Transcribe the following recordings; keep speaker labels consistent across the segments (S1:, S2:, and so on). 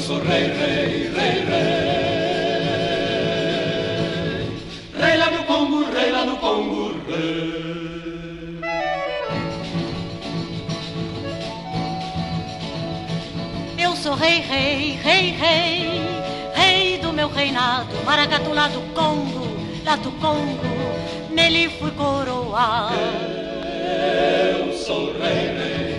S1: sou rei, rei, rei, rei. Rei lá no Congo, rei lá no Congo, rei.
S2: Eu sou rei, rei, rei, rei, rei do meu reinado, maracatu lá do Congo, lá do Congo, nele fui coroado.
S1: Eu sou rei, rei, rei,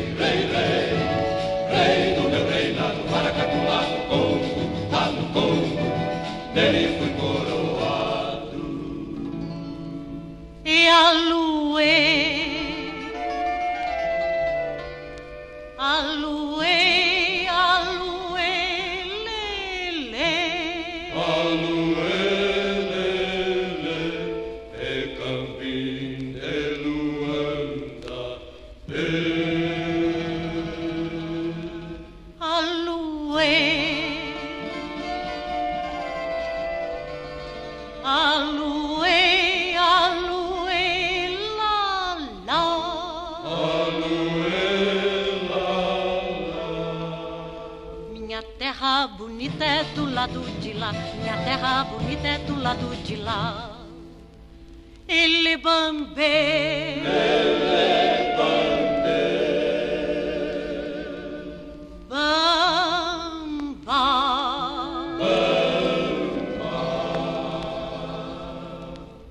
S2: E de lá. Ele bambe, bamba.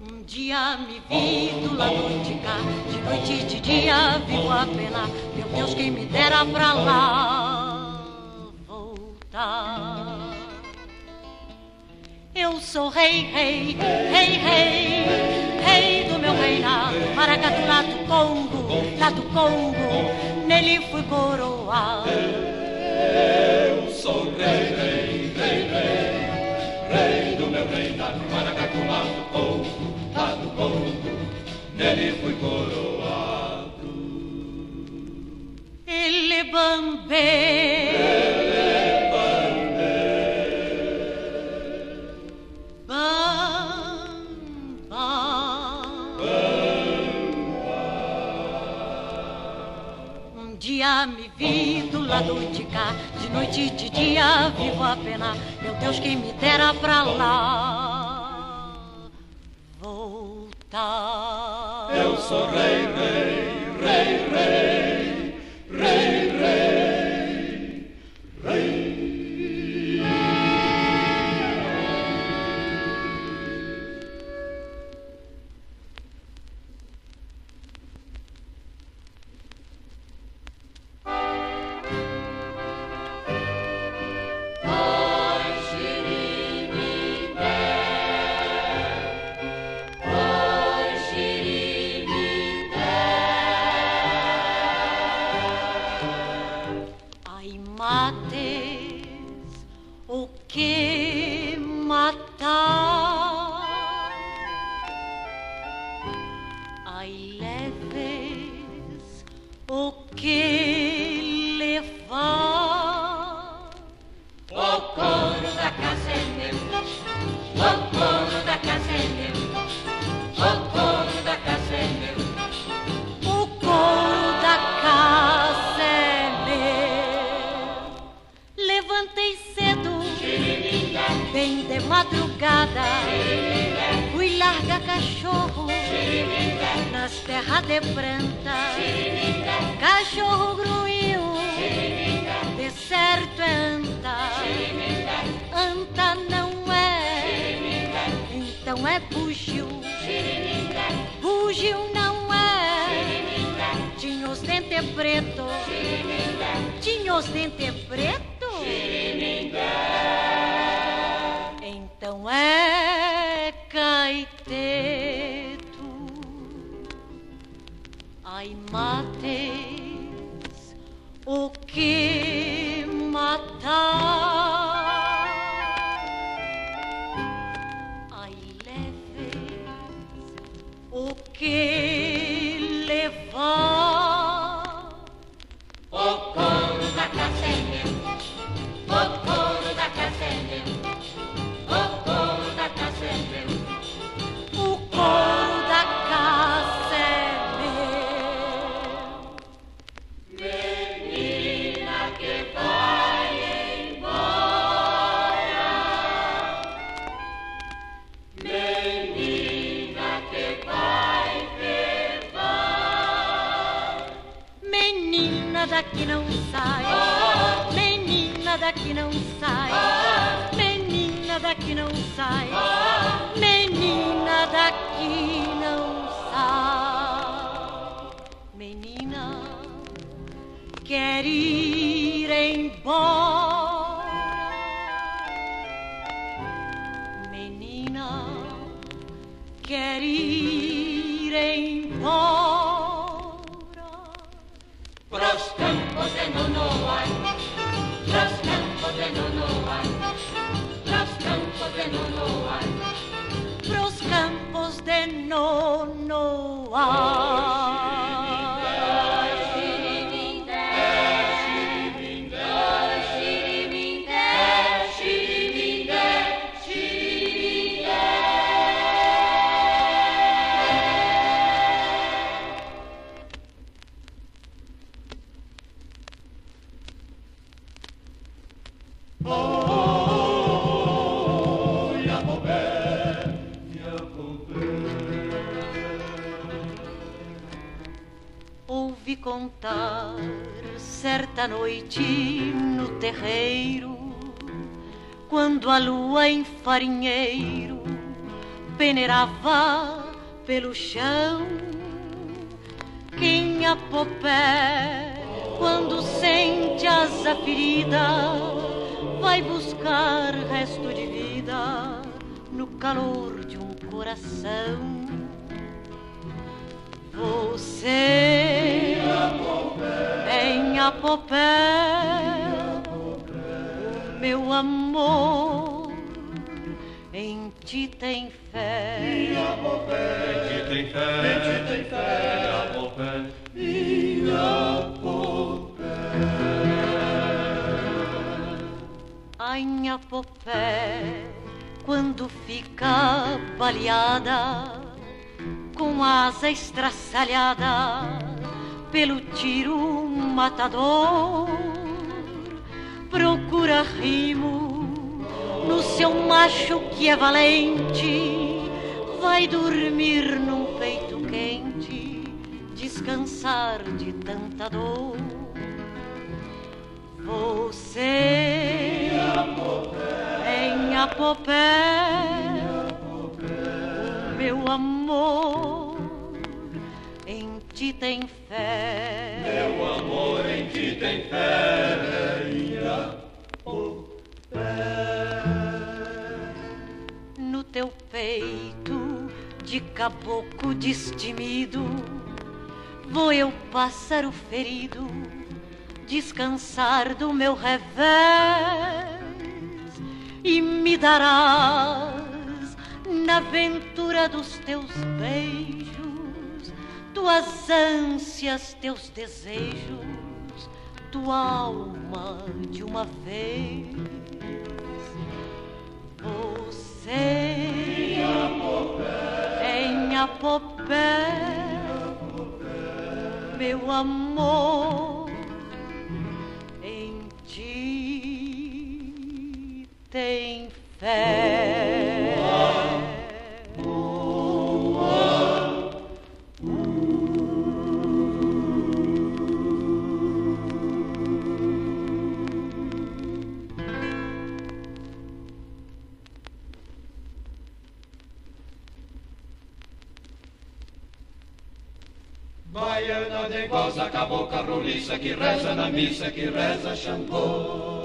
S2: Um dia me vi do lado de cá, de noite e de dia vivo a pena. Meu Deus, quem me dera pra lá voltar. Eu sou rei, rei, rei, rei, rei do meu reinado. Maracatu lá do Congo, lá do Congo, nele fui coroado.
S1: Eu sou rei, rei, rei, rei, rei do meu reinado, Maracatu lá do Congo, lá do Congo, nele fui coroado.
S2: Ele bambe. Lado de cá, de noite e de dia vivo a pena. Meu Deus, quem me dera pra lá voltar.
S1: Eu sou rei,
S2: Tinha os dentes preto. Tinha os dentes preto. Então é caeteto. Ai, mates o que schiarire in fora.
S3: Pros campos de non novae, pros campos de non novae, pros campos de non novae,
S2: pros campos de
S3: non
S2: novae. Contar certa noite no terreiro, quando a lua em farinheiro peneirava pelo chão. Quem apopé, quando sente asa ferida, vai buscar resto de vida no calor de um coração. Você em Apopé, o meu amor em ti tem fé.
S1: Gente tem fé, gente tem fé, Apopé, minha
S2: A em Apopé, quando fica baleada, com asa estraçalhada pelo tiro matador, procura rimo no seu macho que é valente, vai dormir num peito quente, descansar de tanta dor. Você em Apopé, meu amor ti tem fé.
S1: Meu amor em ti tem fé,
S2: no teu peito de caboclo destemido, vou eu pássaro ferido descansar do meu revés e me darás na aventura dos teus beijos, tuas ânsias, teus desejos, tua alma de uma vez. Você em Apopé, meu amor, em ti tem fé.
S1: Baiana de goza, cabocla roliça que reza na missa, que reza Xangô.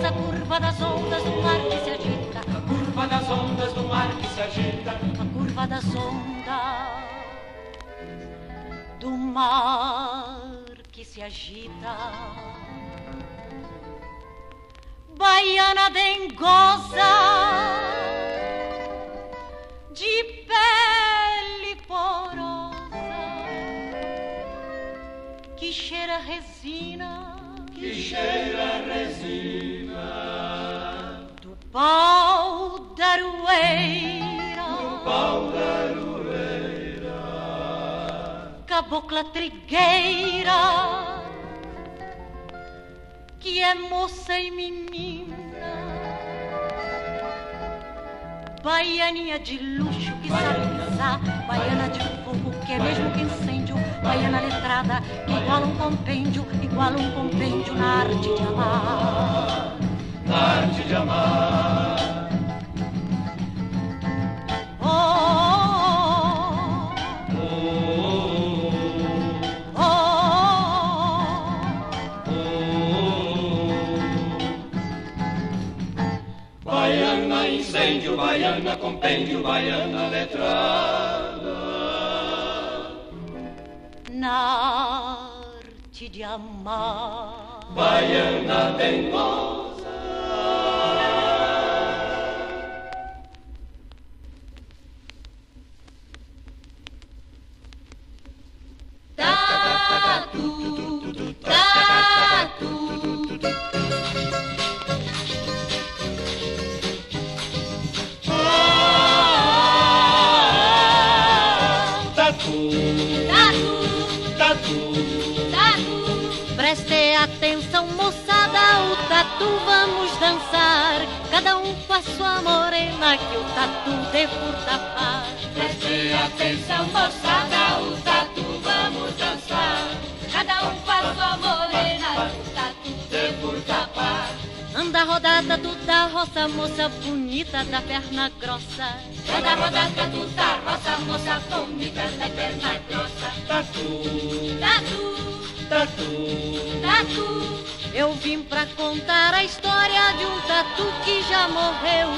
S2: A curva das ondas do mar que se agita.
S1: Curva das ondas do mar que se agita.
S2: A curva das ondas do mar que se agita. baiana dengosa, de pele porosa, que cheira resina,
S1: que cheira resina,
S2: pau da aroeira,
S1: do pau da aroeira,
S2: cabocla trigueira que é moça e menina. Baianinha de luxo que sabe pisar, baiana de fogo que é mesmo que incêndio, baiana letrada que iguala um compêndio, iguala um compêndio na arte de amar.
S1: Arte de amar. incêndio, baiana, compêndio, baiana letrada.
S2: Na arte de amar,
S1: baiana teimosa.
S3: Tatu,
S2: com a sua morena, que o tatu dê por tapar.
S3: Preste atenção, moçada, o tatu vamos dançar. Cada um com a sua morena, que o tatu dê por tapar.
S2: Anda rodada tu da roça, moça bonita da perna grossa.
S3: Anda rodada tu da roça, moça bonita da perna grossa.
S1: Tatu,
S3: tatu.
S1: Tatu.
S3: Tatu.
S2: Eu vim pra contar a história de um tatu que já morreu.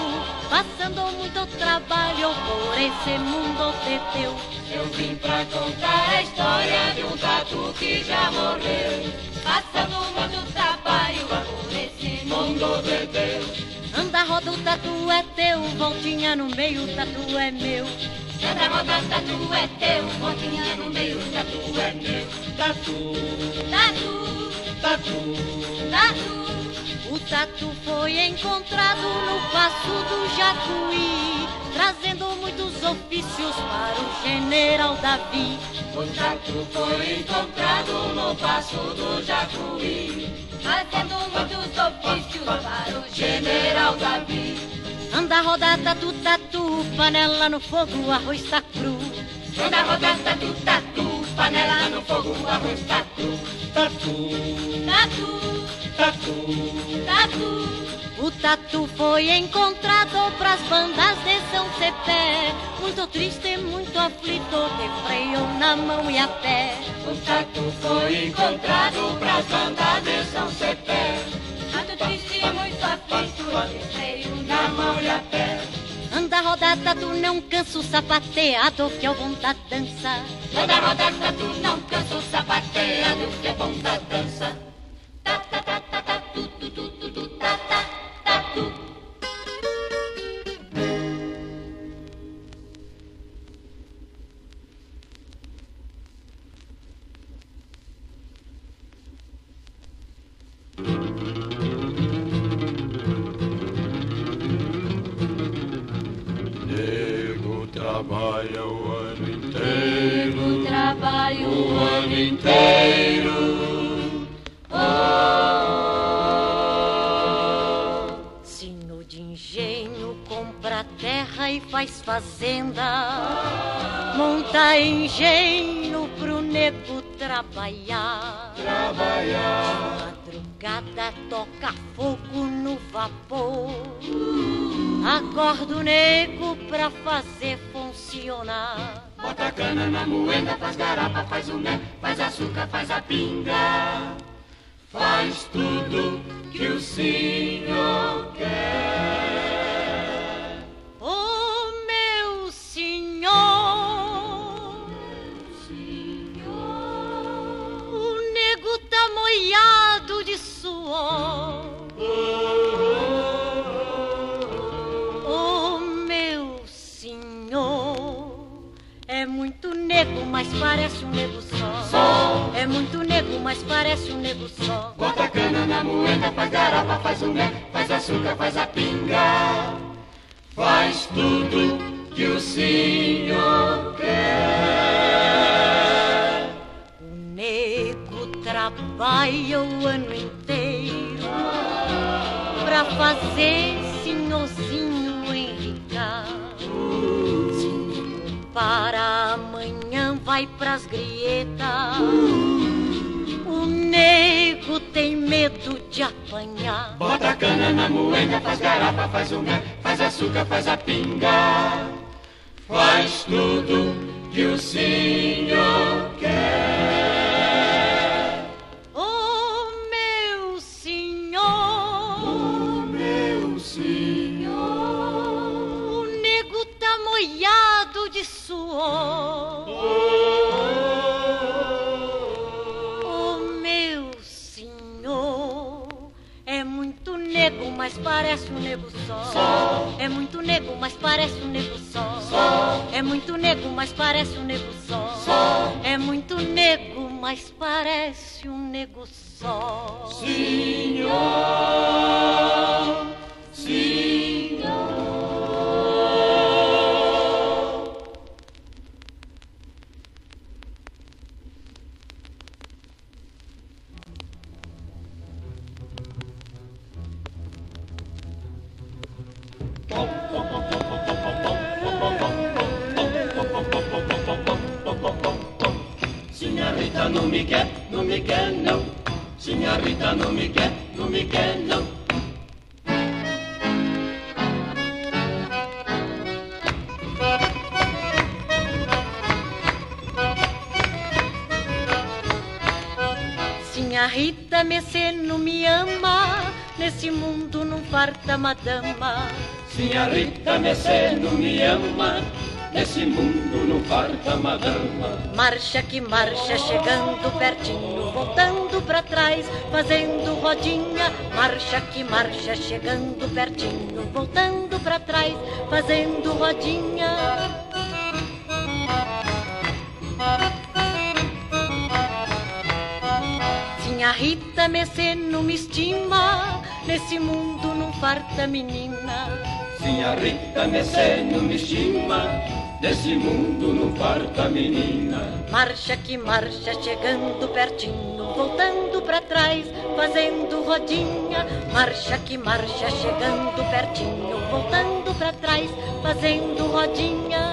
S2: Passando muito trabalho por esse mundo teteu.
S3: Eu vim pra contar a história de um tatu que já morreu. Passando muito trabalho por esse mundo teteu.
S2: Anda, roda, o tatu é teu, voltinha no meio, o tatu é meu.
S3: Anda, roda, tatu é teu, voltinha no meio, o tatu é meu.
S1: Tatu,
S3: tatu,
S1: tatu,
S3: tatu.
S2: O tatu foi encontrado no passo do Jacuí, trazendo muitos ofícios para o general Davi.
S3: O tatu foi encontrado no passo do Jacuí, trazendo muitos ofícios para o general Davi.
S2: Anda rodar tatu, tatu, panela no fogo, arroz tá cru.
S3: Anda rodar tatu, tatu, panela no fogo, arroz cru.
S1: Tatu,
S3: tatu,
S1: tatu,
S3: tatu.
S2: O tatu foi encontrado pras bandas de São Cepé. Muito triste, muito aflito, de freio na mão e a pé.
S3: O tatu foi encontrado pras bandas de São Cepé. Muito triste, muito aflito, de freio na mão e a pé
S2: Anda rodar tatu, não canso sapateado, que é o bom da dança.
S3: Anda rodar tatu, não canso sapateado, que é bom da dança
S1: trabalha o ano inteiro.
S3: Trabalha
S1: o ano inteiro.
S2: Senhor de engenho compra terra e faz fazenda. Monta engenho pro nego trabalhar.
S1: Trabalhar.
S2: Madrugada toca fogo no vapor. Acorda o nego pra fazer
S3: Bota cana na moenda, faz garapa, faz o mel, faz açúcar, faz a pinga. Faz tudo que o senhor quer.
S2: Mas parece um nego só.
S1: Só.
S2: É muito nego, mas parece um nego só.
S1: Bota cana na moenda, faz garapa, faz o mel, faz açúcar, faz a pinga. Faz tudo que o senhor quer.
S2: O nego trabalha o ano inteiro pra fazer vai pras grietas. O nego tem medo de apanhar.
S1: Bota cana na moenda, faz garapa, faz mel, faz açúcar, faz a pinga. Faz tudo que o senhor quer.
S2: Oh, meu senhor,
S1: Meu senhor.
S2: o nego tá molhado de suor. Mas parece um nego só. É muito nego, mas parece um nego só. É muito nego, mas parece um nego só. É muito nego, mas parece um nego só.
S1: Senhor, senhor. Senhorita não me quer, não me quer não. Senhorita não me quer, não me quer não.
S2: Sinha Rita Mecê não me ama, nesse mundo não farta madama.
S1: Senhorita Messé não me ama, nesse mundo não falta madama.
S2: Marcha que marcha, chegando pertinho, voltando pra trás, fazendo rodinha. Marcha que marcha, chegando pertinho, voltando pra trás, fazendo rodinha. Sinha Rita Mecê não me estima, nesse mundo não farta menina.
S1: Senhorita Messé não me estima, nesse mundo não falta menina.
S2: Marcha que marcha, chegando pertinho, voltando pra trás, fazendo rodinha. Marcha que marcha, chegando pertinho, voltando pra trás, fazendo rodinha.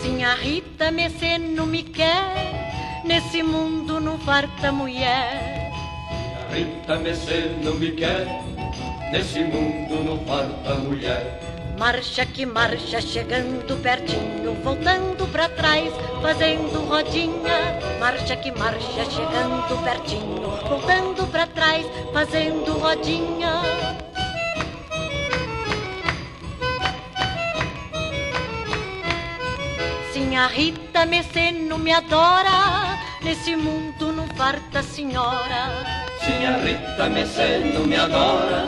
S2: Sinha Rita Mecê não me quer, nesse mundo não farta mulher.
S1: Rita Messé não me quer, nesse mundo não falta mulher.
S2: Marcha que marcha, chegando pertinho, voltando pra trás, fazendo rodinha. Marcha que marcha, chegando pertinho, voltando pra trás, fazendo rodinha. Sinha Rita Mecê não me adora, nesse mundo não farta senhora.
S1: Senhorita Messé não me adora,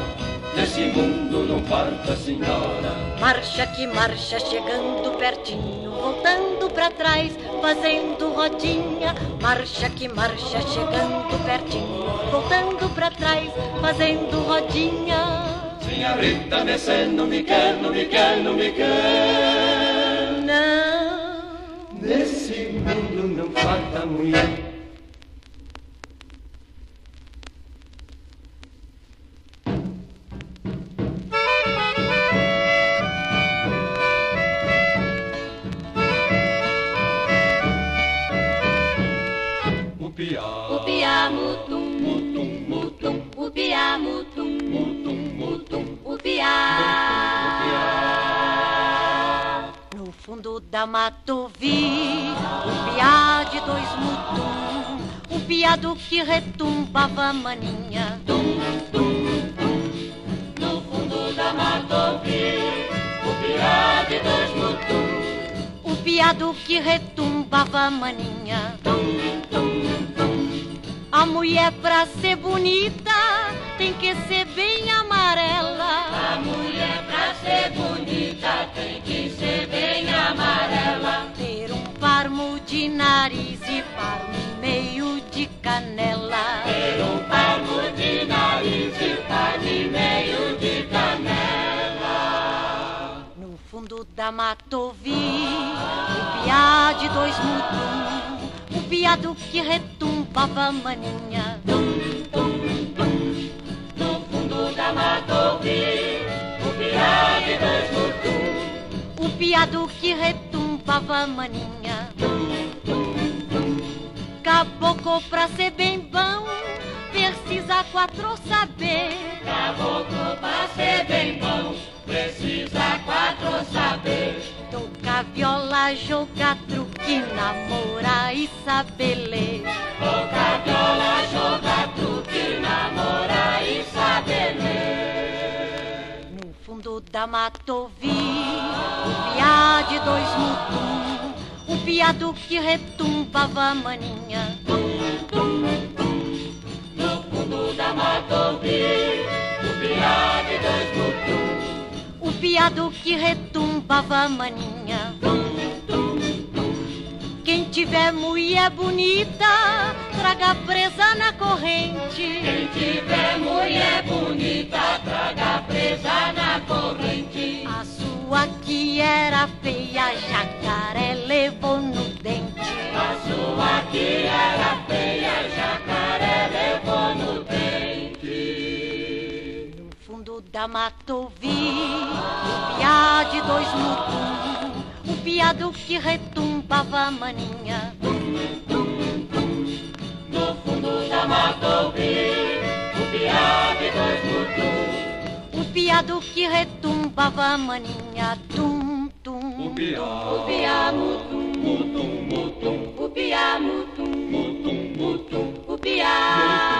S1: nesse mundo não falta senhora.
S2: Marcha que marcha, chegando pertinho, voltando pra trás, fazendo rodinha. Marcha que marcha, chegando pertinho, voltando pra trás, fazendo rodinha.
S1: Senhorita Messé não me quer, não me quer, não me quer.
S2: Não,
S1: Nesse mundo não falta mulher. Piá
S3: mutum,
S1: mutum, mutum,
S3: o piá.
S2: no fundo da mata ouvi um piá de dois mutum, um piado que retumbava maninha.
S1: No fundo da mata ouvi o piá de dois mutum.
S2: O piado que retumbava maninha. A mulher pra ser bonita tem que ser bem amarela.
S3: A mulher pra ser bonita tem que ser bem amarela.
S2: Ter um parmo de nariz e parmo meio de canela.
S3: Ter um palmo de nariz e palmo meio de canela.
S2: No fundo da mata ouvi o piá de dois mutum, o piado que retumbava maninha.
S3: O piá de dois mutum.
S2: O piado que retumbava maninha. Caboclo pra ser bem bom, precisa quatro saber.
S3: Caboclo pra ser bem bom, precisa quatro saber.
S2: Tocar viola, jogar truque, namorar e saber ler.
S3: Tocar
S2: ouvi o piá de dois mutum, o piado que retumbava maninha.
S3: No fundo da mata ouvi o piá de dois mutum.
S2: O piado que retumbava maninha. Quem tiver mulher bonita, traga presa na corrente.
S3: Quem tiver mulher bonita, traga presa na corrente.
S2: A sua que era feia, jacaré levou no dente.
S3: A sua que era feia, jacaré levou no dente.
S2: No fundo da mata ouvi o piá de dois mutum, o piado que retumbava maninha.
S3: Taubi, o piá de dois mutu.
S2: O piado que retumbava a maninha, tum, tum.
S1: O piá,
S3: o piá mutum, mutum, mutum. O piá mutum, mutum, mutum. O piá.